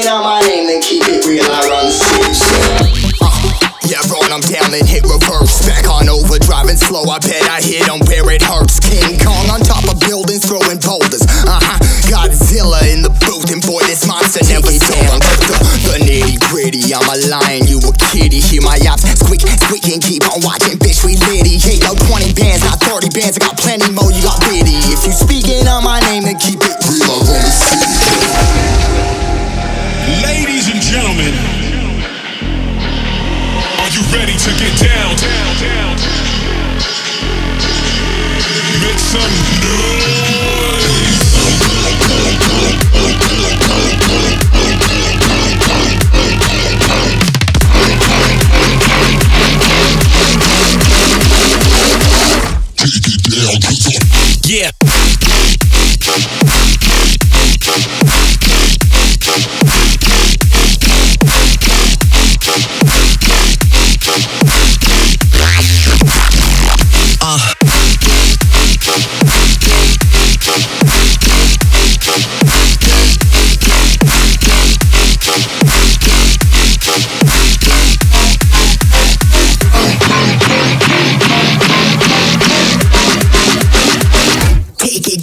On my name, then keep it real. I run the. Yeah, run, I'm down and hit reverse. Back on over, driving slow. I bet I hit on where it hurts. King Kong on top of buildings, throwing boulders. Uh huh. Godzilla in the booth, and boy, this monster never down. The, the nitty gritty, I'm a lion, you a kitty. Hear my ops squeak, squeak, and keep on watching, bitch. We litty. Hey, yo, 20 bands, not 30 bands. I got plenty more, you got bitty. If you speaking on my name, then keep it gentlemen, are you ready to get down? Make some noise. Yeah.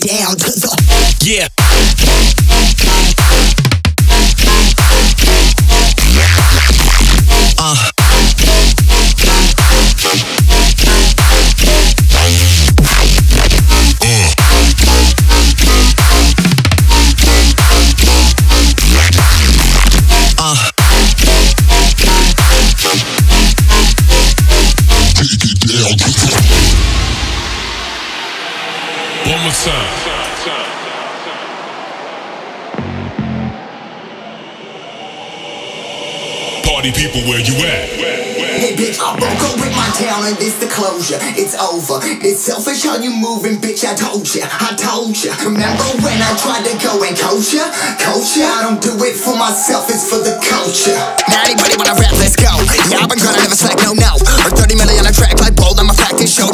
Down, cause I'm Yeah. take it down, cause I'm One more time. Party people, where you at? Hey bitch, I broke up with my talent, it's the closure. It's over. It's selfish how you moving, bitch. I told ya, I told ya. Remember when I tried to go and coach ya? Coach ya? I don't do it for myself, it's for the culture. Now anybody wanna rap, let's go. Yeah, I've been gonna never slack, no, no. Or 30 million on a track like bold, I'm a fact and show.